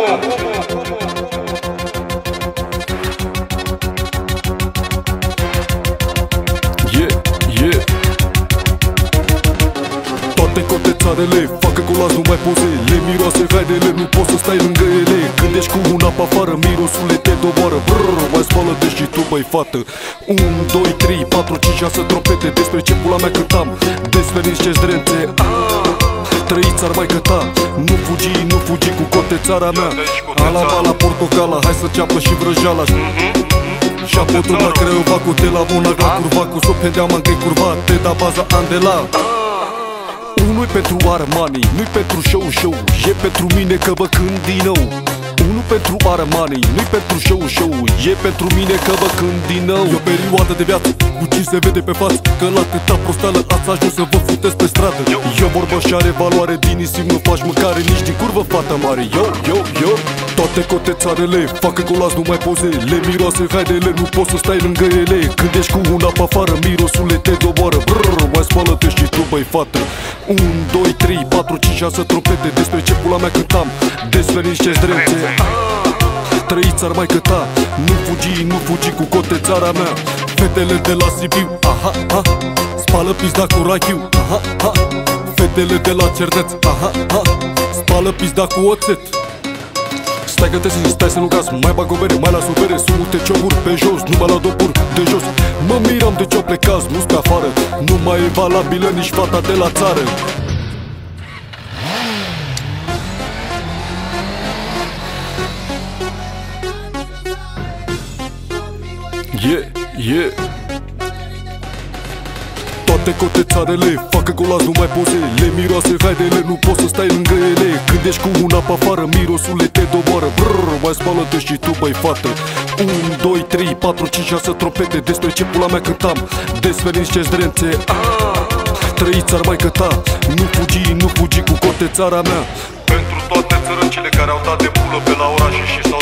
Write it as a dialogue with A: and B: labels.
A: Yeah, yeah. Toate cotețarele fac că las nu mai poze. Le miroase hainele, nu poți să stai lângă ele. Când ești cu un apă afară, mirosul te doboară. Brrr, mai spală-te și tu, băi fată. 1, 2, 3, 4, 5, 6 trompete Despre ce pula mea cântam? Despre niște zdrențe Trăiți ar mai căta fugi, nu fugi cu cote țara mea. Ala, bala, portocala Hai să ceapă și vrăjala și apotul la Craiova cu de la Bona la curva Cu s-o pendeam în curva Te da baza Andela. Nu-i pentru Armani, nu-i pentru show show E pentru mine că vă cânt din nou. Unul pentru Armani, nu-i pentru show show E pentru mine că vă cânt din nou. E o perioadă de viață cu ce se vede pe față? Că la câta prostală ați ajuns să vă futeți pe stradă. E o vorbă și are valoare din nisip Nu faci mâncare nici din curvă fata mare. Yo, yo, yo. Toate cotețarele facă colați, nu mai poze. Le miroase vedele, nu poți să stai lângă ele. Când ești cu un apă afară, mirosul te doboară. Brrr, mai spală-te și tu băi fată. 1, 2, 3, 4, 5, 6 trompete Despre ce pula mea cântam. Despre niște zdrențe Trăiți ar mai căta. Nu fugi, nu fugi cu cote țara mea Fetele de la Sibiu, aha, ha Spală pizda cu rachiu, aha, ha Fetele de la Cerneț, aha, ha Spală pizda cu oțet. Stai că te simți, stai să nu caz Mai bag o bere, mai las o bere. Sunt te cioburi pe jos, numai la dopuri de jos. Mă miram de ce-o plecați, nu pe afară. Nu mai e valabilă nici fata de la țară. Yeah, yeah. Toate cotețarele Facă golați, nu mai poze Le miroase vedele, nu poți să stai lângă ele. Când ești cu un apă afară, mirosul te doboară. Brrr, mai spală-te și tu băi fată. 1, 2, 3, 4, 5, 6 trompete Despre ce pula mea cântam? Despre niște zdrențe. Ah, Trăiți țar mai căta Nu fugi, nu fugi cu cote țara mea.
B: Pentru toate țărăcile care au dat de pulă pe la orașe și s-au